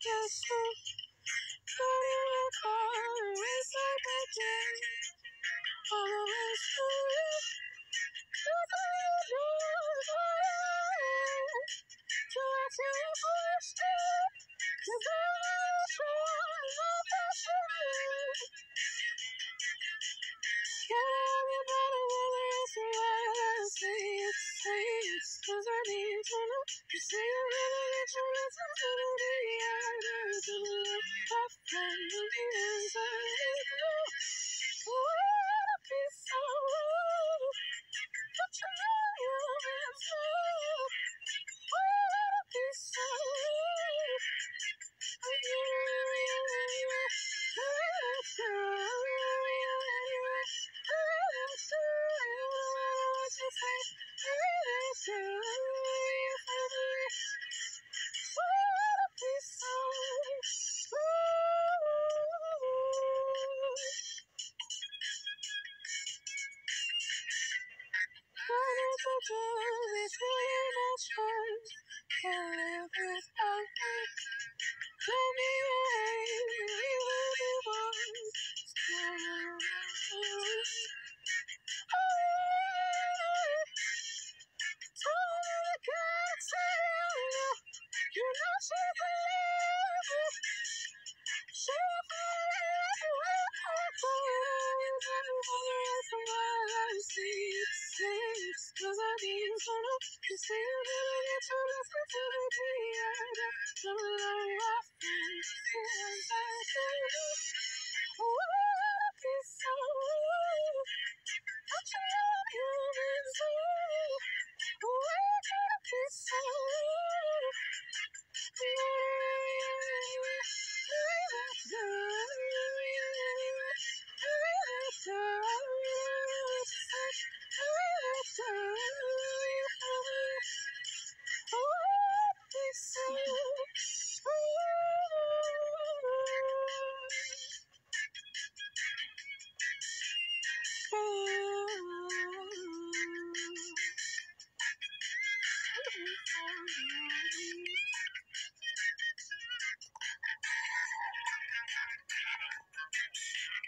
Okay, so forever. I'm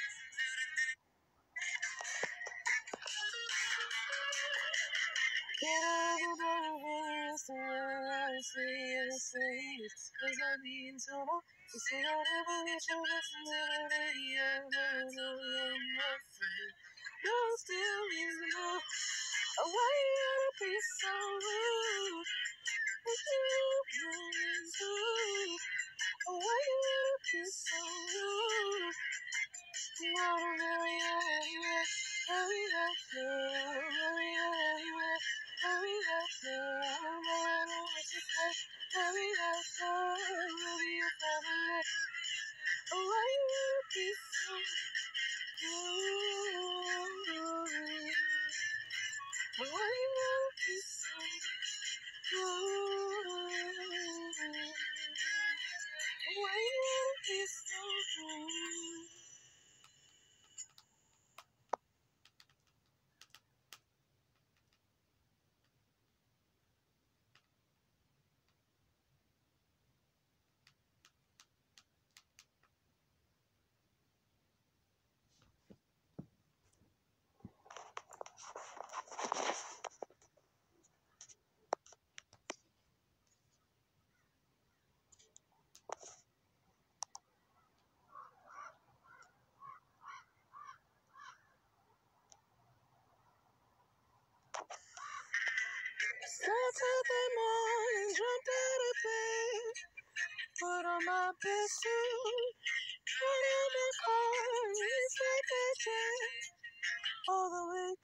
Get out the of my life, say yes, say cause I mean so much. You say I'll never get your blessings till the day I die, so love my friend. No, still means no. I want you to be so rude, but you know me too. I want you to be so rude. I love is so. Saturday morning, jumped out of bed, put on my best suit, got in my car, and it's like a jet, all the way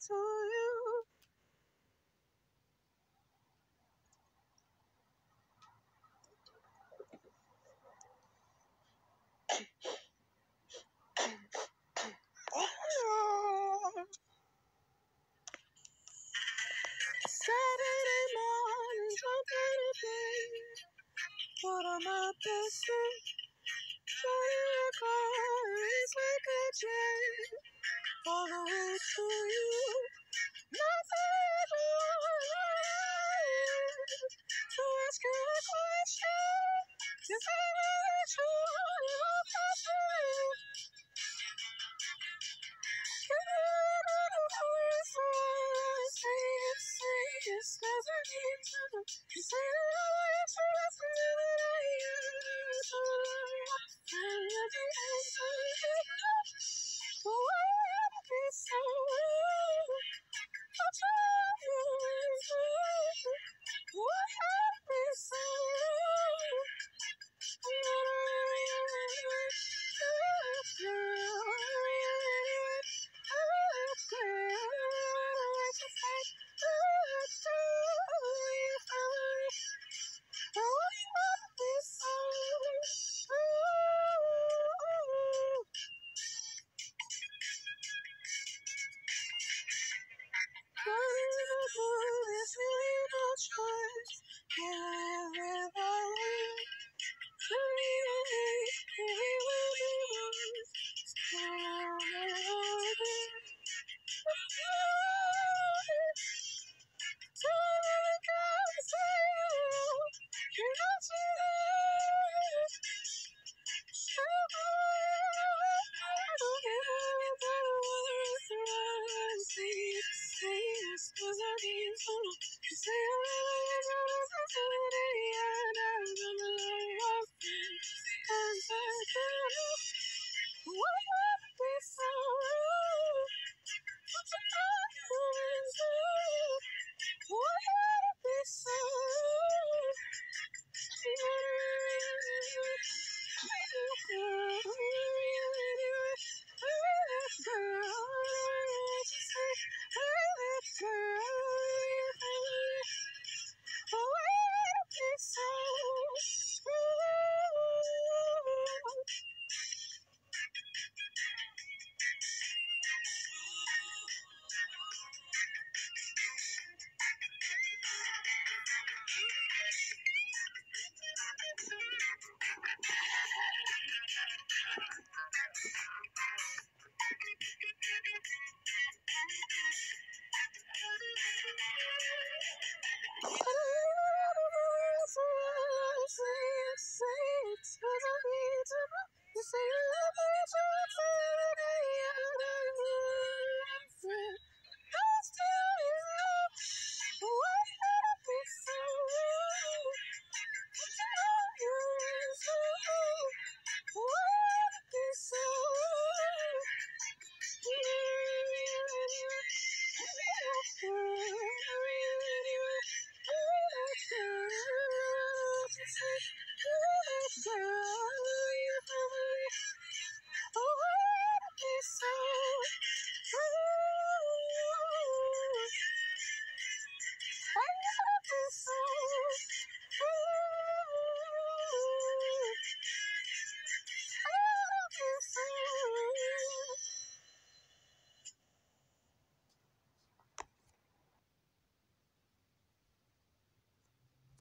my car, it's like a jet, all the way to you. Nothing to ask you a question. If I let you